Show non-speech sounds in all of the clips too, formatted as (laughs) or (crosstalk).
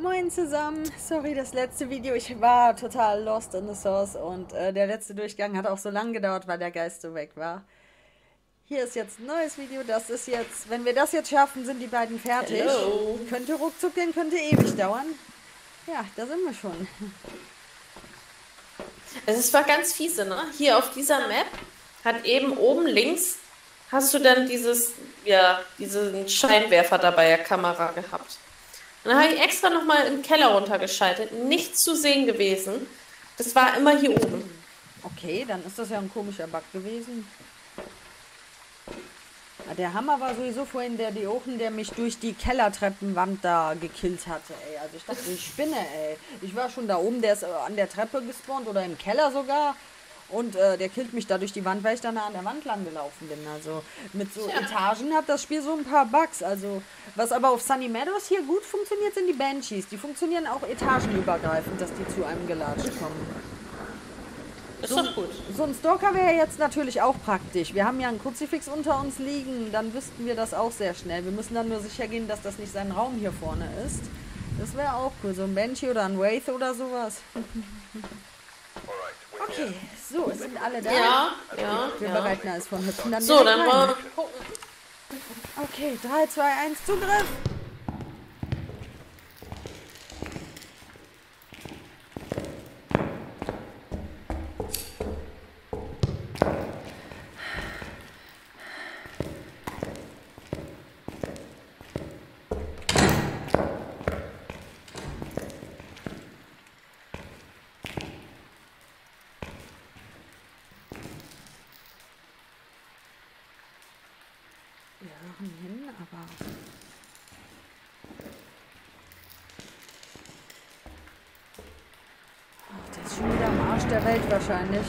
Moin zusammen. Sorry, das letzte Video. Ich war total lost in the source und äh, der letzte Durchgang hat auch so lang gedauert, weil der Geist so weg war. Hier ist jetzt ein neues Video. Das ist jetzt, wenn wir das jetzt schaffen, sind die beiden fertig. Hello. Könnte ruckzuck gehen, könnte ewig dauern. Ja, da sind wir schon. Also es war ganz fiese, ne? Hier auf dieser Map hat eben oben links hast du dann dieses, ja, diesen Scheinwerfer dabei der Kamera gehabt. Dann habe ich extra nochmal im Keller runtergeschaltet. Nichts zu sehen gewesen. Das war immer hier oben. Okay, dann ist das ja ein komischer Bug gewesen. Der Hammer war sowieso vorhin der Diochen, der mich durch die Kellertreppenwand da gekillt hatte, ey. Also ich dachte, ich spinne, ey. Ich war schon da oben, der ist äh, an der Treppe gespawnt oder im Keller sogar. Und äh, der killt mich da durch die Wand, weil ich dann an der Wand lang gelaufen bin. Also mit so Tja. Etagen hat das Spiel so ein paar Bugs. Also was aber auf Sunny Meadows hier gut funktioniert, sind die Banshees. Die funktionieren auch etagenübergreifend, dass die zu einem gelatscht kommen. Ist gut. So ein Stalker wäre jetzt natürlich auch praktisch. Wir haben ja einen Kruzifix unter uns liegen, dann wüssten wir das auch sehr schnell. Wir müssen dann nur sicher gehen, dass das nicht sein Raum hier vorne ist. Das wäre auch cool, so ein Banshee oder ein Wraith oder sowas. Okay, so, sind alle da. Ja, ja, Wir ja. bereiten alles von Hüpfen. Dann So, dann wir gucken. Okay, 3, 2, 1, Zugriff! Wir hören hin, aber. Ach, der ist schon wieder am Arsch der Welt wahrscheinlich.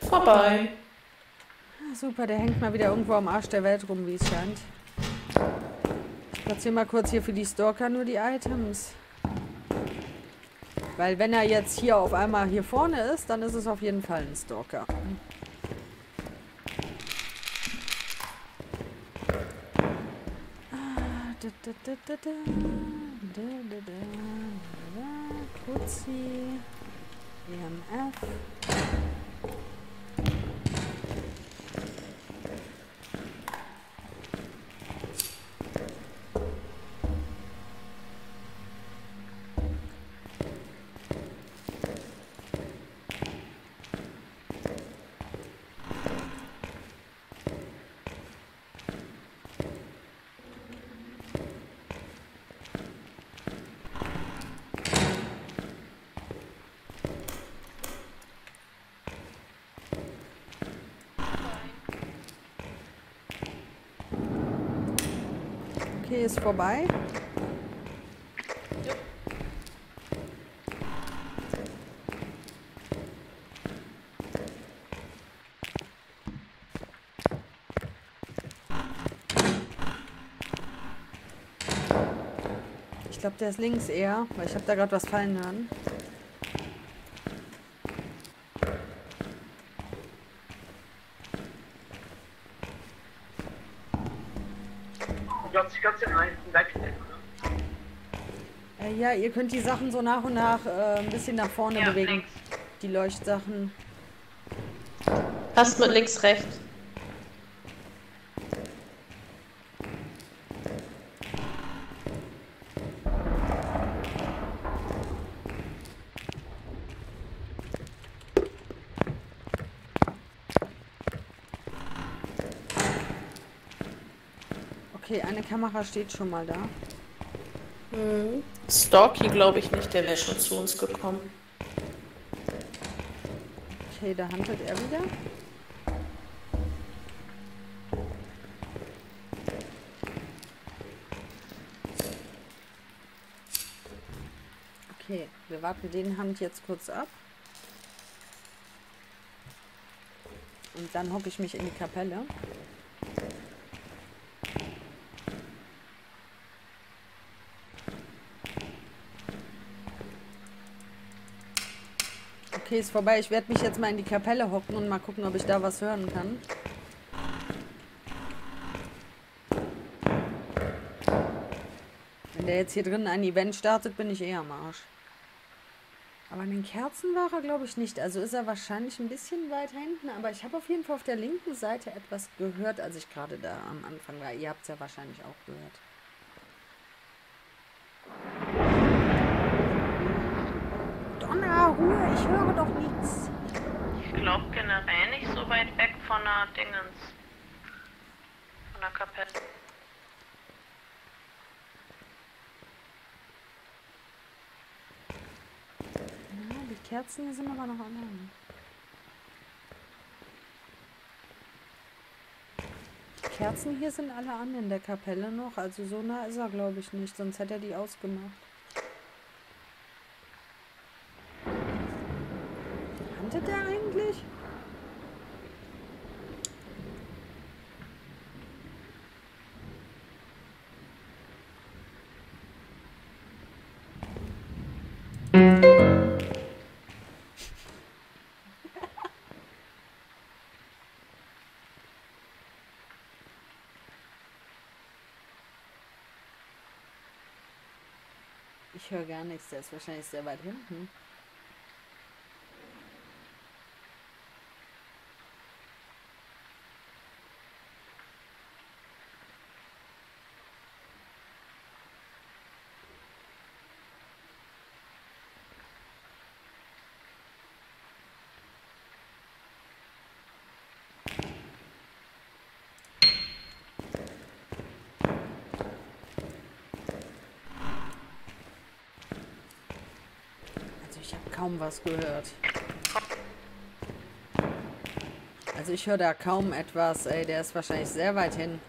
Vorbei. Ah, Super, der hängt mal wieder irgendwo am Arsch der Welt rum, wie es scheint. Ich platziere mal kurz hier für die Stalker nur die Items. Weil wenn er jetzt hier auf einmal hier vorne ist, dann ist es auf jeden Fall ein Stalker. Tutsi, EMF. Okay, ist vorbei. Ich glaube, der ist links eher, weil ich habe da gerade was fallen hören. Ganz, ganz in einen Leipzig, oder? Äh, ja, ihr könnt die Sachen so nach und nach äh, ein bisschen nach vorne Ja, bewegen. links. Die Leuchtsachen. Passt mit links, rechts. Okay, eine Kamera steht schon mal da. Stalky glaube ich nicht, der wäre schon zu uns gekommen. Okay, da handelt er wieder. Okay, wir warten den Hand jetzt kurz ab. Und dann hocke ich mich in die Kapelle. Okay, ist vorbei. Ich werde mich jetzt mal in die Kapelle hocken und mal gucken, ob ich da was hören kann. Wenn der jetzt hier drin ein Event startet, bin ich eher am Arsch. Aber an den Kerzen war er, glaube ich, nicht. Also ist er wahrscheinlich ein bisschen weiter hinten. Aber ich habe auf jeden Fall auf der linken Seite etwas gehört, als ich gerade da am Anfang war. Ihr habt es ja wahrscheinlich auch gehört. Donner, Ruhe, ich höre doch nichts. Ich glaube generell nicht so weit weg von der Dingens. Von der Kapelle. Ja, die Kerzen hier sind aber noch an. Die Kerzen hier sind alle an in der Kapelle noch. Also so nah ist er, glaube ich, nicht. Sonst hätte er die ausgemacht. Ich höre gar nichts. Der ist wahrscheinlich sehr weit hinten. Kaum was gehört. Also ich höre da kaum etwas, ey. Der ist wahrscheinlich sehr weit hinten.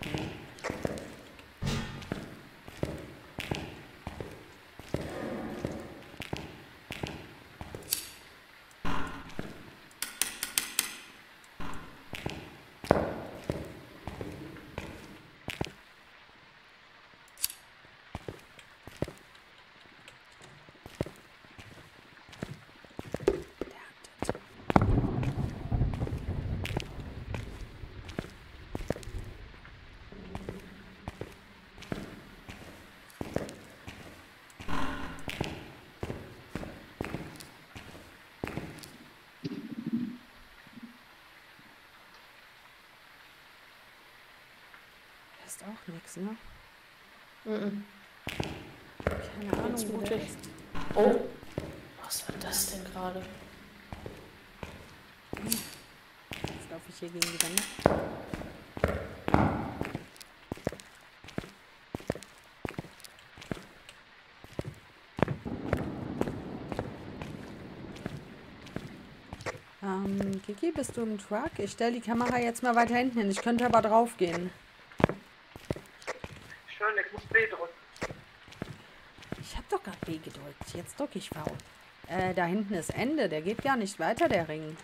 Ist auch nichts, ne? Mhm. Keine Ahnung, der mutig. Oh. Was war das denn gerade? Jetzt laufe ich hier gegen die Wände. Ähm, Kiki, bist du im Truck? Ich stelle die Kamera jetzt mal weiter hinten hin. Ich könnte aber drauf gehen. Muss B drücken. Ich habe doch gerade B gedrückt. Jetzt drücke ich V. Äh, da hinten ist Ende. Der geht gar nicht weiter, der Ring.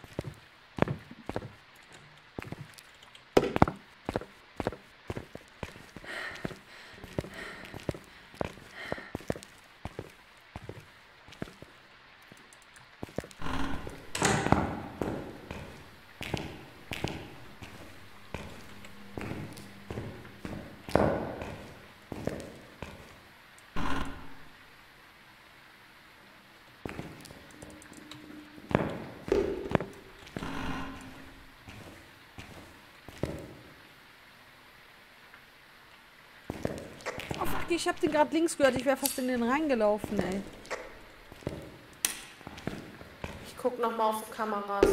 Fuck, ich hab den gerade links gehört. Ich wäre fast in den reingelaufen, ey. Ich guck noch mal auf die Kameras.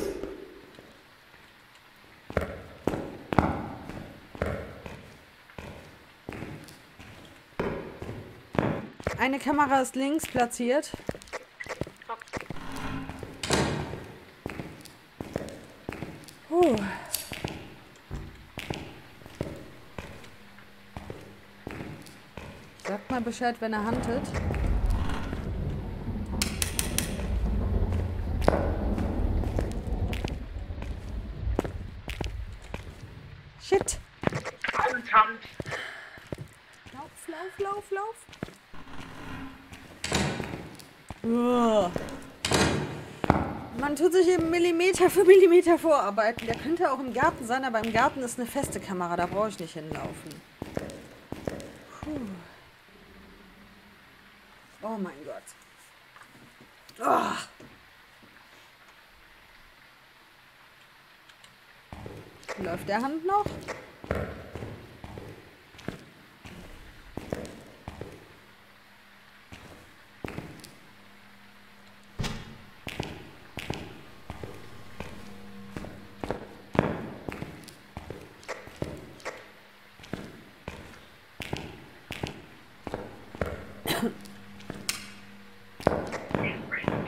Eine Kamera ist links platziert. Puh. Mal Bescheid, wenn er handelt. Shit. Lauf, lauf, lauf, lauf. Uah. Man tut sich eben Millimeter für Millimeter vorarbeiten. Der könnte auch im Garten sein, aber im Garten ist eine feste Kamera, da brauche ich nicht hinlaufen. Puh. Oh mein Gott. Oh. Läuft der Hand noch?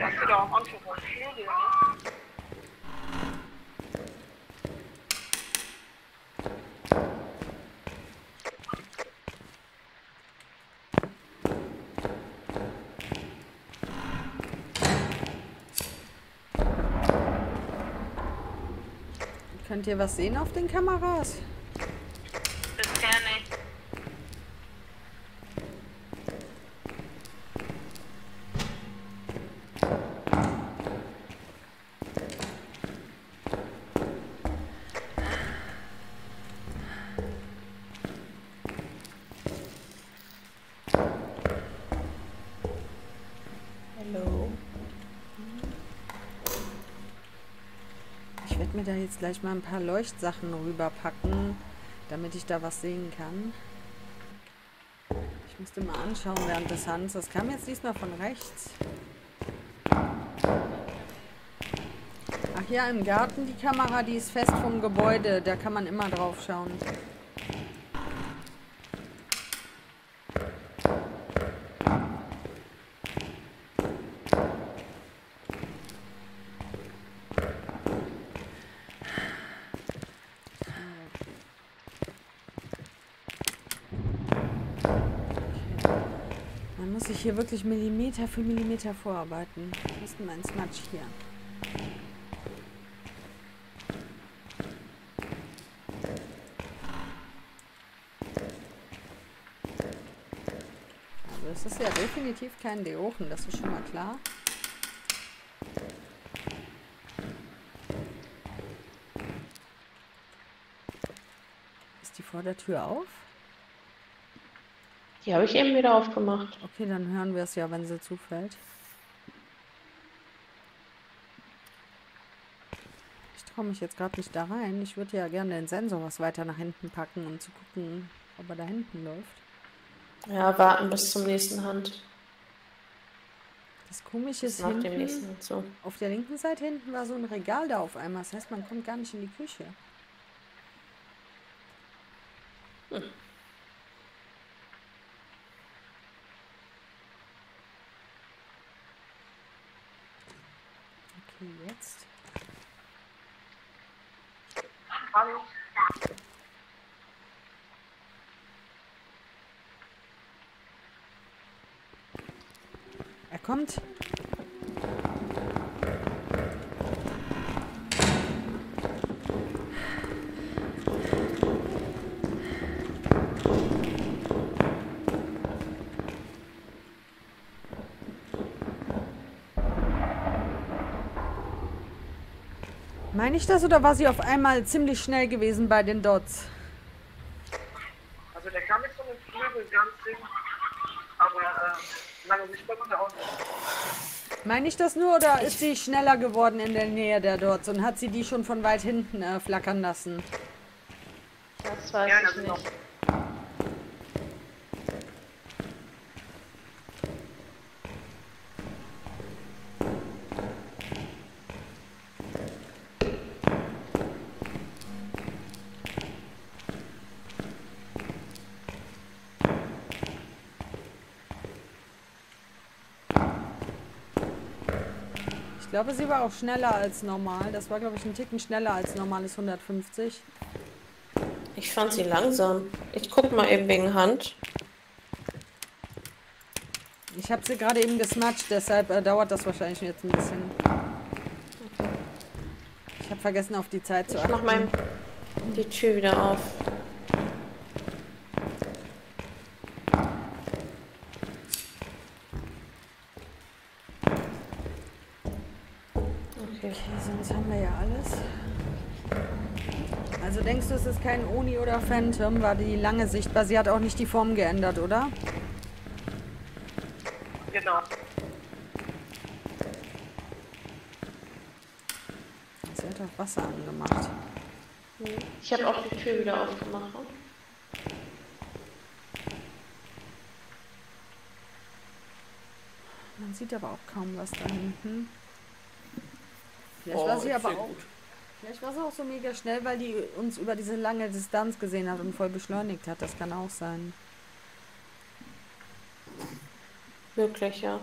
Hast du da am Anfang was Schläge, ne? Könnt ihr was sehen auf den Kameras? Bisher nicht. Hallo. Ich werde mir da jetzt gleich mal ein paar Leuchtsachen rüberpacken, damit ich da was sehen kann. Ich musste mal anschauen während des Hans. Das kam jetzt diesmal von rechts. Ach ja, im Garten die Kamera, die ist fest vom Gebäude. Da kann man immer drauf schauen. Muss sich hier wirklich Millimeter für Millimeter vorarbeiten. Wo ist denn mein Smudge hier? Also es ist ja definitiv kein Deochen, das ist schon mal klar. Ist die vor der Tür auf? Die habe ich eben wieder aufgemacht. Okay, dann hören wir es ja, wenn sie zufällt. Ich traue mich jetzt gerade nicht da rein. Ich würde ja gerne den Sensor was weiter nach hinten packen, um zu gucken, ob er da hinten läuft. Ja, warten bis zum nächsten Hand. Das Komische ist, hinten, auf der linken Seite hinten war so ein Regal da auf einmal. Das heißt, man kommt gar nicht in die Küche. Okay, jetzt. Hallo. Er kommt. Meine ich das oder war sie auf einmal ziemlich schnell gewesen bei den Dots? Also der kam jetzt von den Flügeln ganz ding, aber äh, lange sichtbar war der auch nicht. Meine ich das nur oder ist sie schneller geworden in der Nähe der Dots und hat sie die schon von weit hinten äh, flackern lassen? Das weiß Ja, ich also noch. Ich glaube, sie war auch schneller als normal. Das war, glaube ich, ein Ticken schneller als normales 150. Ich fand sie langsam. Ich guck mal eben wegen Hand. Ich habe sie gerade eben gesmatcht, deshalb äh, dauert das wahrscheinlich jetzt ein bisschen. Ich habe vergessen, auf die Zeit zu Ich achten. mach mein die Tür wieder auf. Okay, Also denkst du, es Oni oder Phantom, war die lange sichtbar. Sie hat auch nicht die Form geändert, oder? Genau. Sie hat auch Wasser angemacht. Ich habe auch die Tür wieder aufgemacht. Man sieht aber auch kaum was da hinten. Vielleicht Oh, war sie aber auch. gut. Vielleicht war sie auch so mega schnell, weil die uns über diese lange Distanz gesehen hat und voll beschleunigt hat. Das kann auch sein. Wirklich, ja.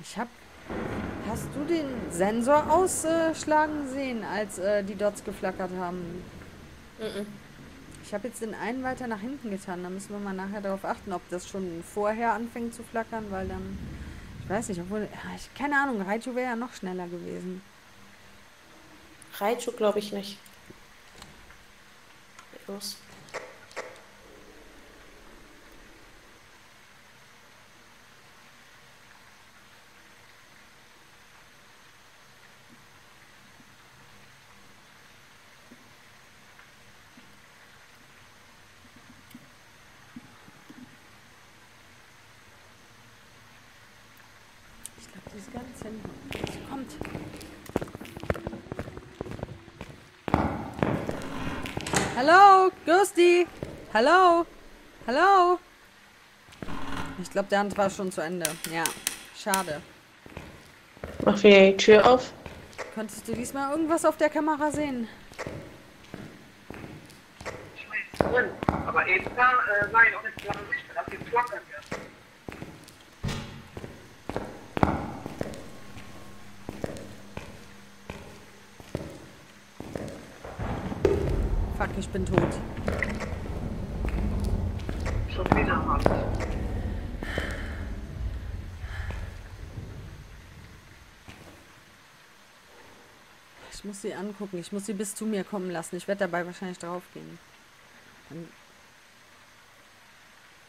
Ich hab. Hast du den Sensor ausschlagen sehen, als äh, die Dots geflackert haben? Mhm. Ich habe jetzt den einen weiter nach hinten getan. Da müssen wir mal nachher darauf achten, ob das schon vorher anfängt zu flackern, weil dann. Ich weiß nicht, obwohl. Ich, keine Ahnung, Raichu wäre ja noch schneller gewesen. Raichu glaube ich nicht. Los. Ich glaube, die ist ganz hinten. Sie kommt. Hallo, Gusti. Hallo. Hallo. Ich glaube, der Hand war schon zu Ende. Ja, schade. Mach wieder die Tür auf. Konntest du diesmal irgendwas auf der Kamera sehen? Ich bin jetzt drin. Aber eben da äh, ich auch nicht lange sichtbar, dass die flackern wird. Fuck, ich bin tot. Schon wieder halt. Ich muss sie angucken. Ich muss sie bis zu mir kommen lassen. Ich werde dabei wahrscheinlich draufgehen. Dann,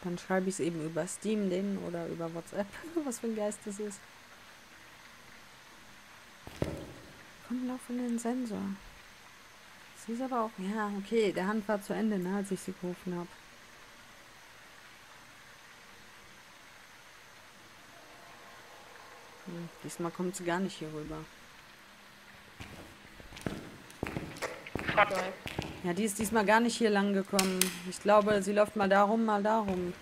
dann schreibe ich es eben über Steam denen oder über WhatsApp. (laughs) Was für ein Geist das ist. Komm, lauf in den Sensor. Sie ist aber auch. Ja, okay, der Hand war zu Ende, ne, als ich sie gerufen habe. Hm, diesmal kommt sie gar nicht hier rüber. Ja, die ist diesmal gar nicht hier lang gekommen. Ich glaube, sie läuft mal darum, mal darum.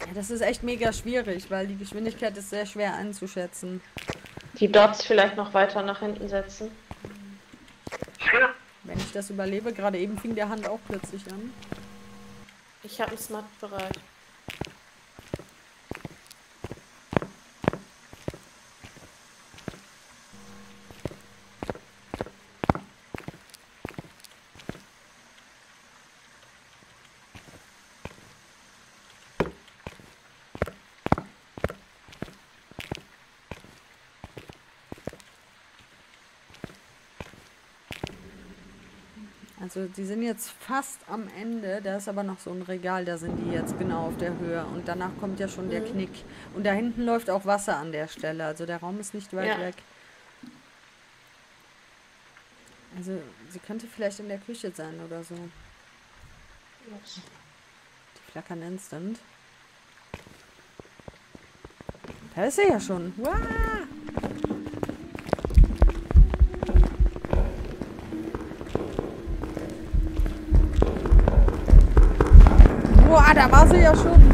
Ja, das ist echt mega schwierig, weil die Geschwindigkeit ist sehr schwer einzuschätzen. Die Dots vielleicht noch weiter nach hinten setzen. Wenn ich das überlebe, gerade eben fing der Hand auch plötzlich an. Ich habe einen Smart bereit. Also die sind jetzt fast am Ende. Da ist aber noch so ein Regal, da sind die jetzt genau auf der Höhe. Und danach kommt ja schon der Knick. Und da hinten läuft auch Wasser an der Stelle. Also der Raum ist nicht weit Ja. weg. Also sie könnte vielleicht in der Küche sein oder so. Die flackern instant. Da ist sie ja schon. Wow! Boah, da war sie ja schon.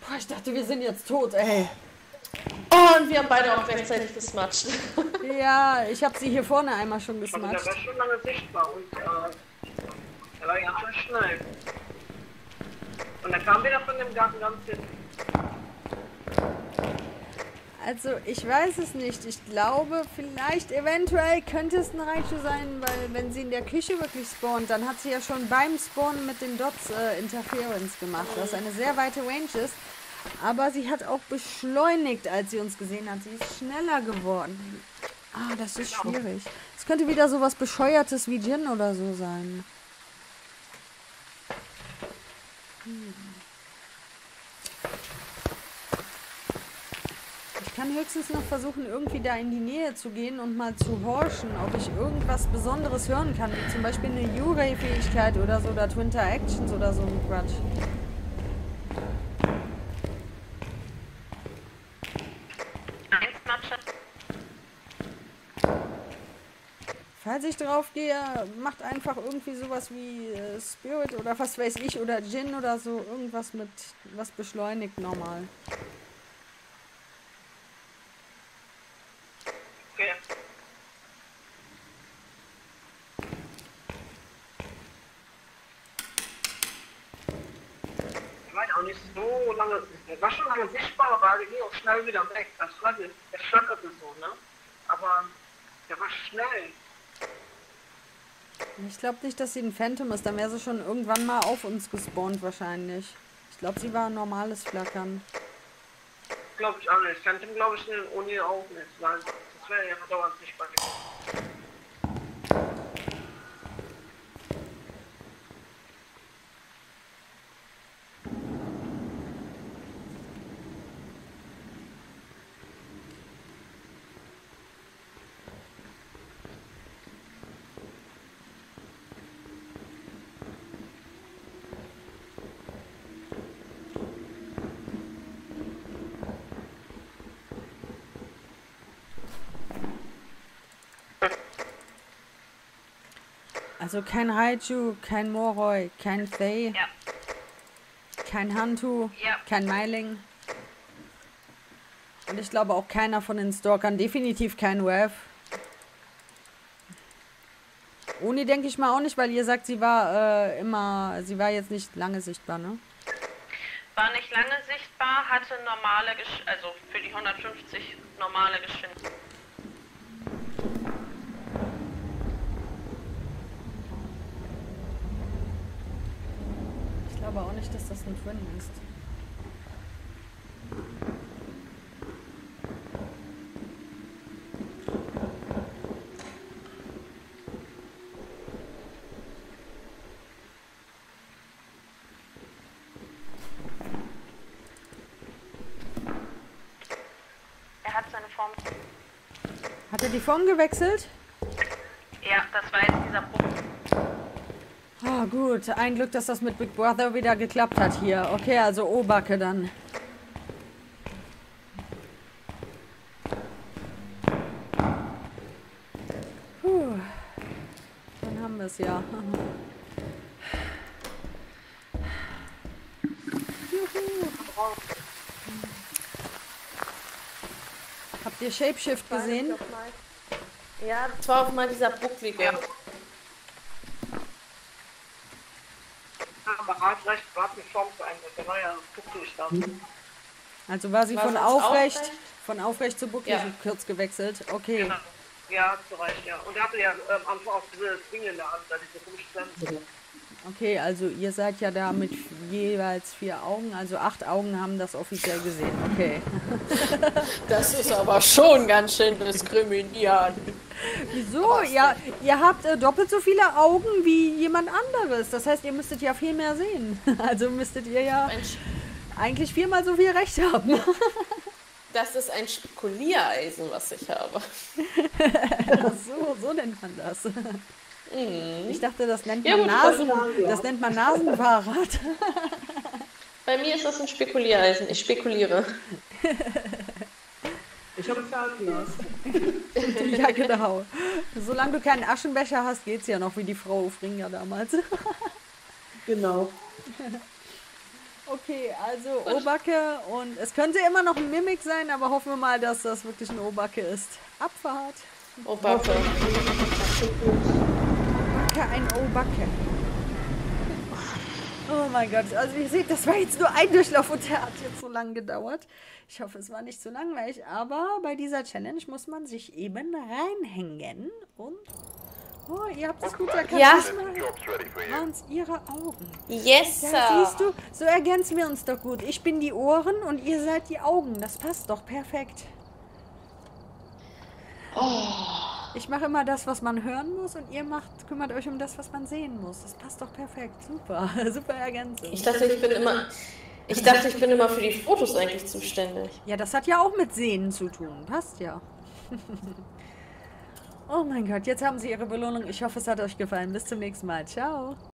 Boah, ich dachte, wir sind jetzt tot, ey. Oh, und wir haben beide auch gleichzeitig gesmatscht. (laughs) Ja, ich habe sie hier vorne einmal schon also der gesmatscht. war schon lange sichtbar und äh, der war ganz schön schnell. Und dann kam wieder von dem Garten ganz hinten. Also, ich weiß es nicht. Ich glaube, vielleicht, eventuell könnte es ein Raichu sein, weil wenn sie in der Küche wirklich spawnt, dann hat sie ja schon beim Spawnen mit den Dots äh, Interference gemacht, was eine sehr weite Range ist. Aber sie hat auch beschleunigt, als sie uns gesehen hat. Sie ist schneller geworden. Ah, das ist schwierig. Es könnte wieder sowas Bescheuertes wie Gin oder so sein. Hm. Ich kann höchstens noch versuchen, irgendwie da in die Nähe zu gehen und mal zu horchen, ob ich irgendwas Besonderes hören kann, wie zum Beispiel eine Juray-Fähigkeit oder so, oder Twinter Actions oder so ein Quatsch. Falls ich drauf gehe, macht einfach irgendwie sowas wie äh, Spirit oder was weiß ich oder Gin oder so. Irgendwas mit was beschleunigt normal. Okay. Er war ja auch nicht so lange, er war schon lange sichtbar, aber er ging auch schnell wieder weg. Das flackerte, er flackerte so, ne? Aber der war schnell. Ich glaube nicht, dass sie ein Phantom ist. Dann wäre sie schon irgendwann mal auf uns gespawnt wahrscheinlich. Ich glaube, sie war ein normales Flackern. Glaube ich auch nicht. Phantom glaube ich Uni auch nicht, weil das wäre ja dauernd sichtbar gewesen. Also kein Raichu, kein Moroi, kein Thay, Ja. kein Hantu, Ja. kein Meiling. Und ich glaube auch keiner von den Stalkern. Definitiv kein Wave. Uni denke ich mal auch nicht, weil ihr sagt, sie war äh, immer, sie war jetzt nicht lange sichtbar, ne? War nicht lange sichtbar, hatte normale, Gesch also für die 150 normale Geschwindigkeit. Ich glaube ein Twin ist. Er hat seine Form. Hat er die Form gewechselt? Ja, das war jetzt dieser Bruch. Ah, gut. Ein Glück, dass das mit Big Brother wieder geklappt hat hier. Okay, also O-Backe dann. Puh. Dann haben wir es ja. Juhu. Habt ihr Shapeshift gesehen? Ja, das war auch mal dieser bucklige. Ja. Aber Rat recht, war die Form verändert. Der war ja gucklich dann. Also war sie War von aufrecht, aufrecht? von aufrecht zu bucklig Ja. kurz gewechselt. Okay. Genau. Ja, zu Recht, ja. Und er hatte ja ähm, einfach auch diese Dinge in der Hand, da diese Sensen. Okay, also ihr seid ja da mit jeweils vier Augen, also acht Augen haben das offiziell gesehen. Okay. (laughs) Das ist aber schon ganz schön diskriminierend. Wieso? Ja, ihr habt äh, doppelt so viele Augen wie jemand anderes. Das heißt, ihr müsstet ja viel mehr sehen. (laughs) Also müsstet ihr ja Mensch, eigentlich viermal so viel Recht haben. (laughs) das ist ein Spekuliereisen, was ich habe. Ach (laughs) so, so nennt man das. Ich dachte, das nennt Ja, man gut, Nasen, also- das nennt man Nasenfahrrad. Bei mir ist das ein Spekuliereisen. Ich spekuliere. Ich habe Fernglas. (laughs) Ja, genau. Solange du keinen Aschenbecher hast, geht's ja noch wie die Frau Fringer damals. (laughs) Genau. Okay, also Obacke und es könnte immer noch ein Mimik sein, aber hoffen wir mal, dass das wirklich ein Obacke ist. Abfahrt. Oh, Backe. Obacke, ein Obacke. Oh mein Gott, also ihr seht, das war jetzt nur ein Durchlauf und der hat jetzt so lange gedauert. Ich hoffe, es war nicht so langweilig, aber bei dieser Challenge muss man sich eben reinhängen und... Oh, ihr habt es gut erkannt. Ja. Diesmal waren es ihre Augen. Yes, Ja, sir. siehst du, so ergänzen wir uns doch gut. Ich bin die Ohren und ihr seid die Augen. Das passt doch perfekt. Oh, Ich mache immer das, was man hören muss und ihr macht, kümmert euch um das, was man sehen muss. Das passt doch perfekt. Super. (laughs) Super Ergänzung. Ich dachte, ich bin immer. Ich dachte, ich bin immer für die Fotos eigentlich zuständig. Ja, das hat ja auch mit Sehnen zu tun. Passt ja. (laughs) oh mein Gott, jetzt haben Sie Ihre Belohnung. Ich hoffe, es hat euch gefallen. Bis zum nächsten Mal. Ciao.